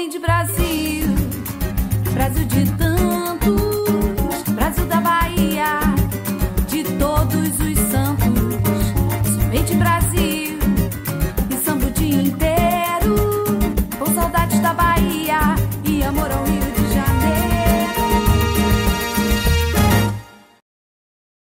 homem de Brasil, Brasil de tantos, Brasil da Bahia, de todos os santos, somente Brasil.